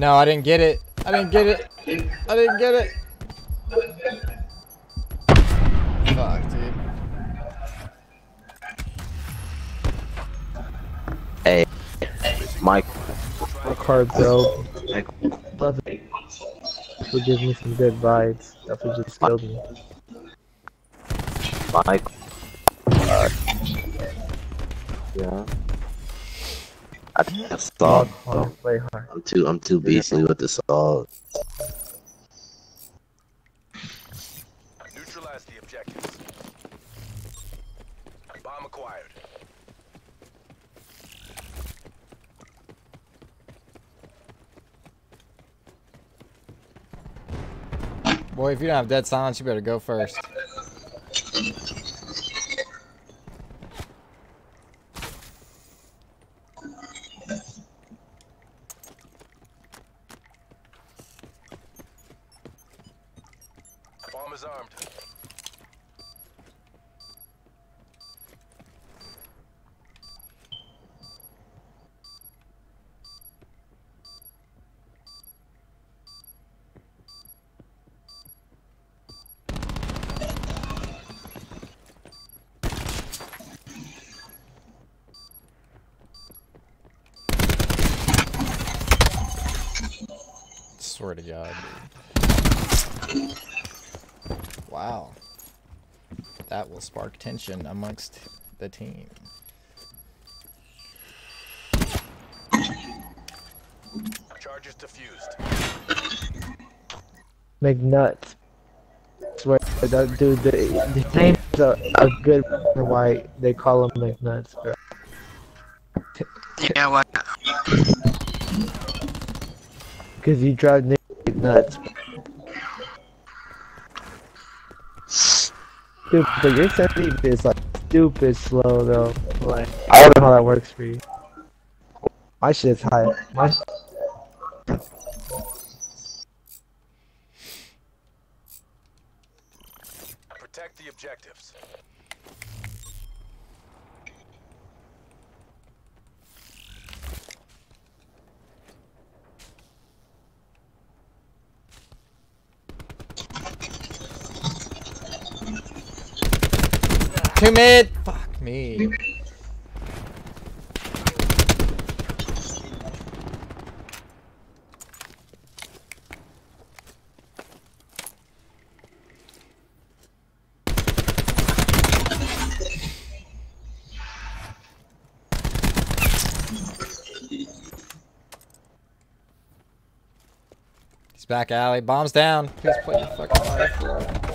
No, I didn't get it. I didn't get it. I didn't get it. Fuck, dude. Hey, Mike. My card, bro. Mike. Love it. Would give me some good vibes. Definitely just killed me. Mike. Uh, yeah. I think that's Hard, salt. hard, play hard. I'm too I'm too beastly with the salt. Neutralize the objectives. Bomb acquired. Boy, if you don't have dead silence, you better go first. Bomb is armed. Swear to God, dude. Wow. That will spark tension amongst the team. Charges diffused. McNuts. Swear, that dude, the, the name's a, a good reason why they call him McNuts, bro. You know what? Because you drive niggas nuts. Dude, but your sensitive is like stupid slow though. Like, I don't know how that works for you. My shit's high. My Protect the objectives. Two mid! Fuck me. He's back alley. Bombs down. Please fucking life.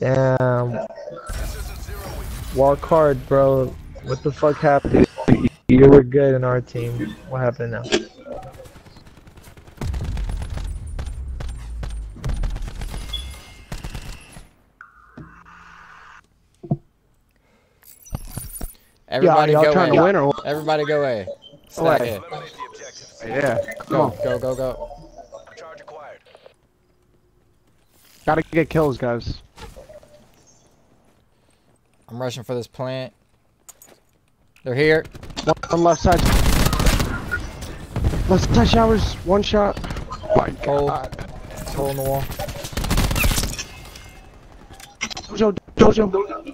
Damn This isn't zero week. walk hard, bro. What the fuck happened? You were good in our team. What happened now? Everybody y'all go trying away. to win or what? Everybody go away. Stack Away. it. Eliminate the objectives. Yeah, Go, go, go, go. Charge acquired. Gotta get kills, guys. I'm rushing for this plant. They're here. One, one left side. Left side showers. One shot. My Hole. God. Hole in the wall. Jojo, Jojo. One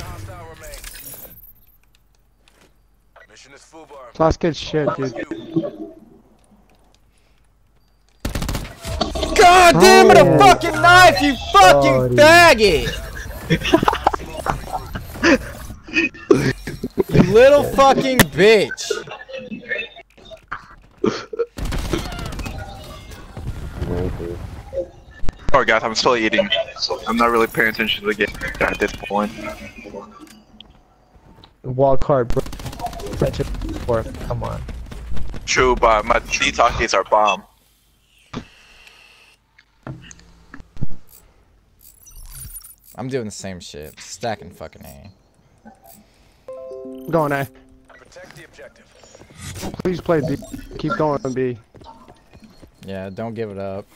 hostile remains. Mission is FUBAR. Last kid's shit, dude. God damn it, a Oh. fucking knife, you fucking faggot! you little fucking bitch. Sorry guys, I'm still eating, so I'm not really paying attention to the game at this point. Walk hard, bro. Such. Come on. True, but my detox days are bomb. I'm doing the same shit. Stacking fucking A. Going A. Protect the objective. Please play B. Keep going B. Yeah, don't give it up.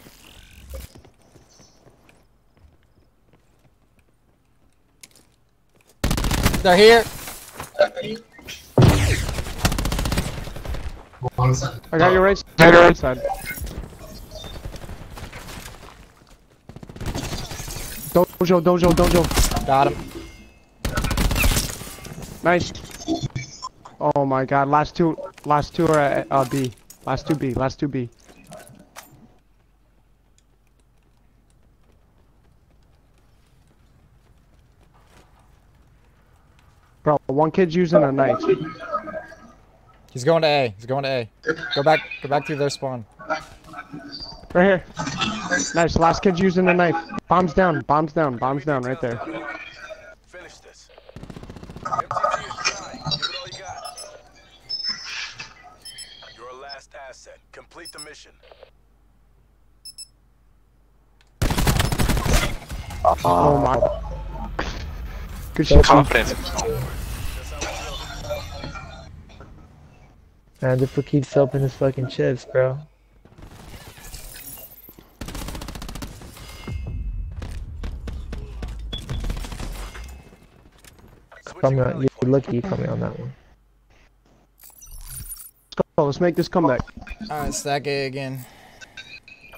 They're here. I got your right side. Your right side. Dojo, dojo, dojo. Got him. Nice. Oh my god, last two, last two are at uh, B. Last two B, last two B. Bro, one kid's using a knife. He's going to A. He's going to A. Go back. Go back through their spawn. Right here. Nice, last kid's using the knife. Bombs down, bombs down, bombs down, right there. Finish this. MTG is dry. Give it all you got. Your last asset. Complete the mission. Oh my. Good shit. Confidence. Man, the fool keeps opening his fucking chips, bro. Switching Come on, rally you're lucky you caught me on that one. Let's go, let's make this comeback. All right, stack A again.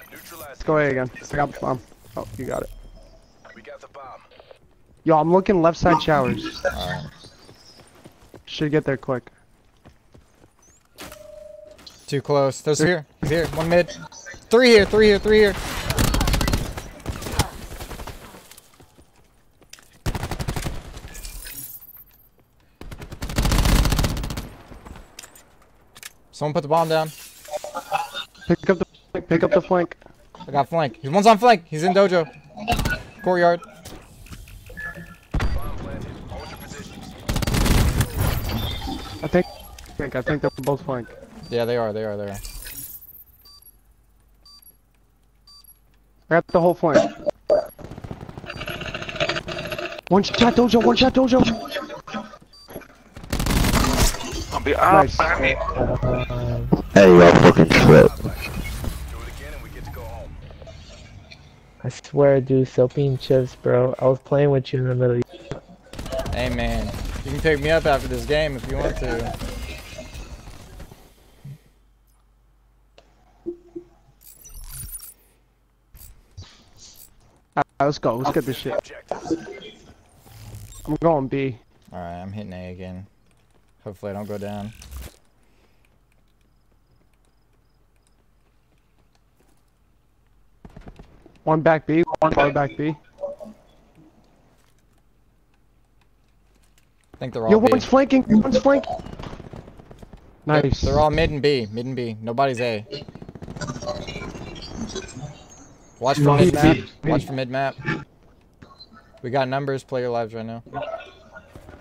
Neutralize Let's go A again. I got the bomb. Oh, you got it. We got the bomb. Yo, I'm looking left side showers. All right. Should get there quick. Too close. There's here. Here. One mid. Three here. Three here. Three here. Someone put the bomb down. Pick up the flank, pick up the flank. I got flank. He's one's on flank. He's in dojo. Courtyard. Bomb planted. Hold your positions. I think, I think, I think they're both flank. Yeah, they are. They are. They are. I got the whole flank. One shot dojo, one shot dojo. I'll be ah, Nice. behind me. Hey, y'all fucking trip. Do and we get to go home. I swear, dude, soaping chips, bro. I was playing with you in the middle. Hey man, you can pick me up after this game if you want to. Alright, let's go. Let's get this shit. I'm going B. All right, I'm hitting A again. Hopefully I don't go down. One back B, one far back B. I think they're all Yo, B. one's flanking, one's flanking. Nice. They're all mid and B. Mid and B. Nobody's A. Watch for mid map. Watch for mid map. We got numbers. Play your lives right now.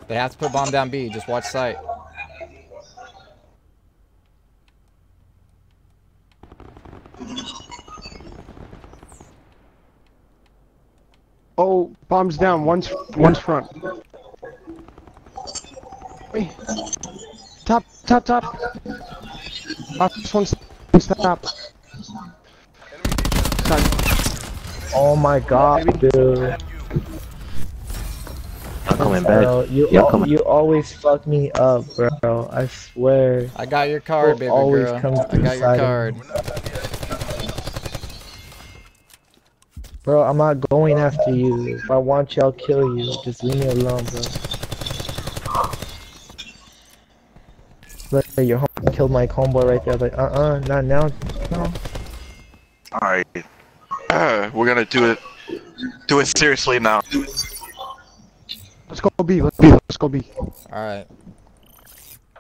They have to put bomb down B. Just watch sight. Oh, bombs down. One's one's front. Wait. Top, top, top. Last one. Stop. Side. Oh my god, dude. I'm coming Bro, back. you, Yeah, al- come you always fuck me up, bro. I swear. I got your card, Will baby always girl. come I got your inside card. Bro, I'm not going after you. If I want you, I'll kill you. Just leave me alone, bro. Look, your home killed my homeboy right there. Like, uh-uh, not now. No. Alright. Uh, we're gonna do it. Do it seriously now. Let's go B. Let's B. Let's go B. All right.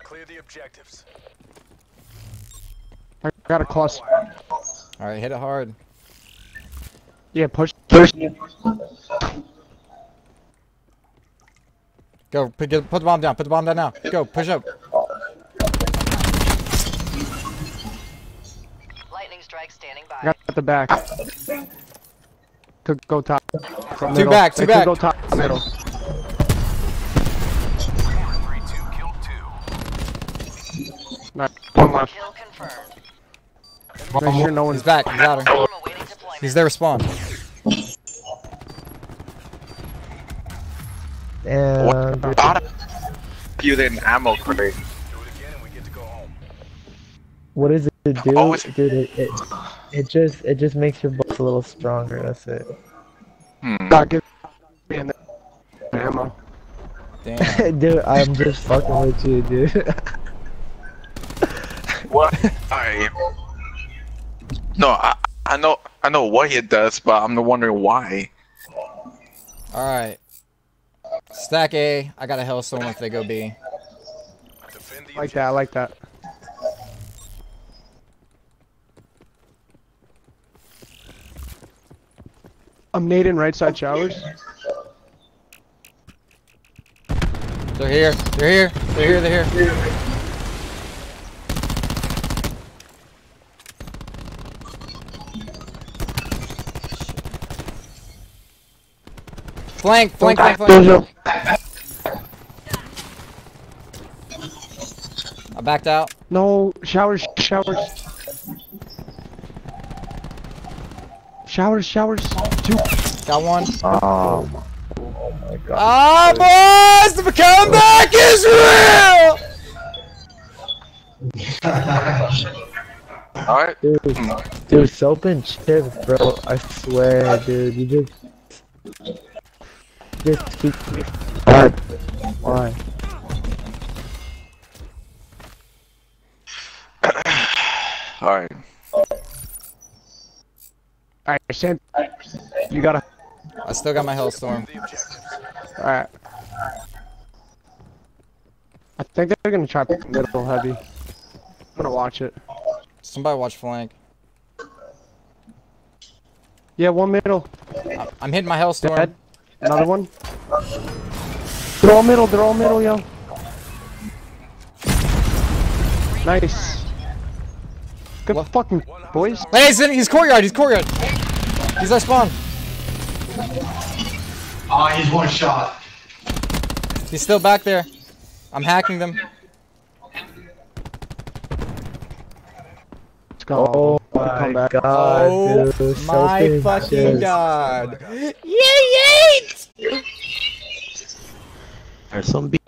Clear the objectives. I got a cluster. All right. Hit it hard. Yeah, push. Push. Go. Put, get, put the bomb down. Put the bomb down now. Go. Push up. Lightning strike standing I by. got the back. Could go top. Two middle. back, two They back. Could go top. Middle. Three, two, killed two. Nice. One left. Kill confirmed. Make sure no He's one's back. He's got her. Storm awaiting deployment. He's there. Spawn. And Got him. you an ammo crate. Do it again and we get to go home. What does it do? Oh, Dude, it, it it just it just makes your bullets a little stronger. That's it. Hmm. Not give me an ammo. Damn. dude, I'm just fucking with you, dude. What? I. No, I, I know, I know what it does, but I'm wondering why. Alright. Stack A. I got a Hellstorm if they go B. Like that, I like that. Um, I'm nading right side showers. They're here. They're here. They're here. They're here. Flank, flank, flank, flank. I backed out. No, showers, showers. Showers, showers. Two. Got one. oh, my, oh my god. Ah, boys! The comeback is real! Alright. Dude, dude, soap and chips, bro. I swear, dude. You just just keep. Why? Why? Alright. Alright, Sam. You gotta. I still got my Hellstorm. Alright. I think they're gonna try to middle heavy. I'm gonna watch it. Somebody watch flank. Yeah, one middle. I- I'm hitting my Hellstorm. Dead. Another one. They're all middle. They're all middle, yo. Nice. Good What? fucking boys. Hey, he's, in, he's courtyard. He's courtyard. He's our spawn. Ah, he's one shot. He's still back there. I'm hacking them. Let's go. Oh Come Oh my back. god, oh dude. soap my and fucking chips. god. Yay, yay! There's some B.